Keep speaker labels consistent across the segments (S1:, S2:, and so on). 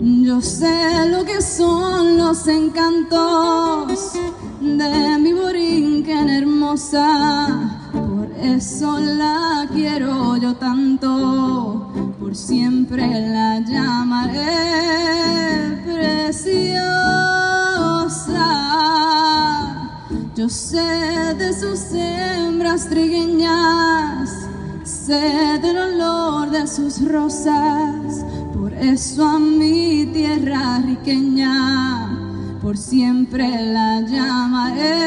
S1: Yo sé lo que son los encantos de mi borinquen hermosa, por eso la quiero yo tanto, por siempre la llamaré sé de sus hembras trigueñas, sé del olor de sus rosas. Eso a mi tierra riqueña por siempre la llamaré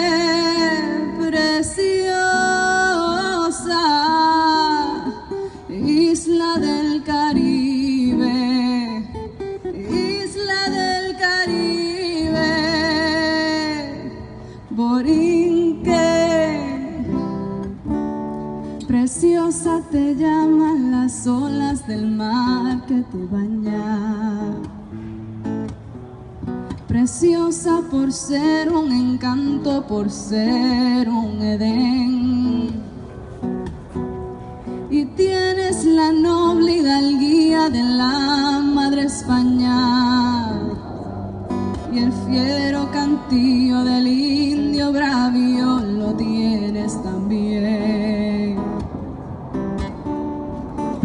S1: preciosa te llaman las olas del mar que te baña. Preciosa por ser un encanto, por ser un Edén. Y tienes la noble hidalguía de la Madre España y el fiero cantillo del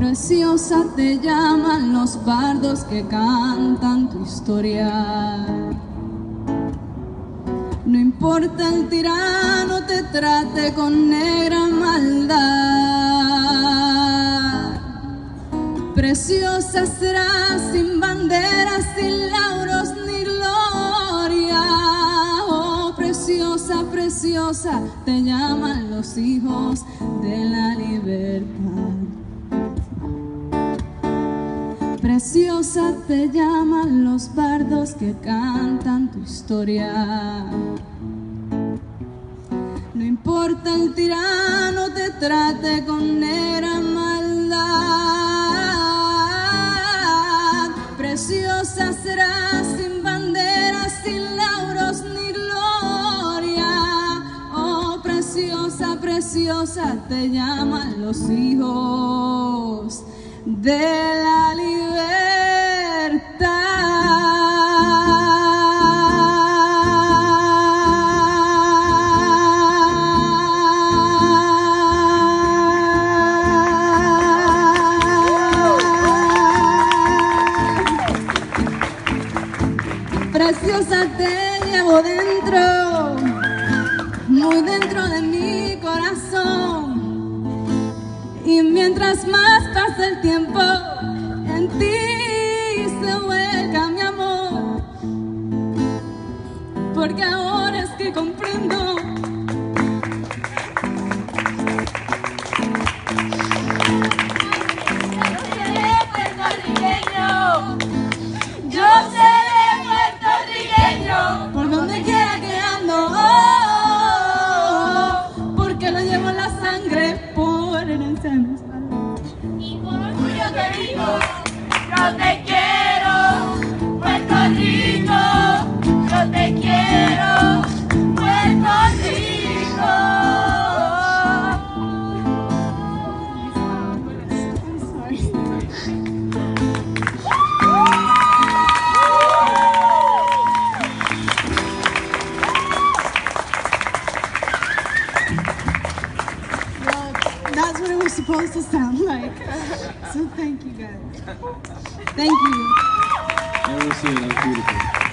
S1: Preciosa te llaman los bardos que cantan tu historia. No importa el tirano te trate con negra maldad. Preciosa serás sin banderas, sin lauros ni gloria. Oh, preciosa, preciosa, te llaman los hijos de la libertad. Preciosa te llaman los bardos que cantan tu historia. No importa el tirano te trate con negra maldad. Preciosa serás sin banderas, sin lauros ni gloria. Oh, preciosa, preciosa te llaman los hijos de la Preciosa te llevo dentro, muy dentro de mi corazón. Y mientras más tiempo, supposed to sound like. So thank you guys. Thank you.
S2: That was it. That was beautiful.